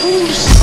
Puxa.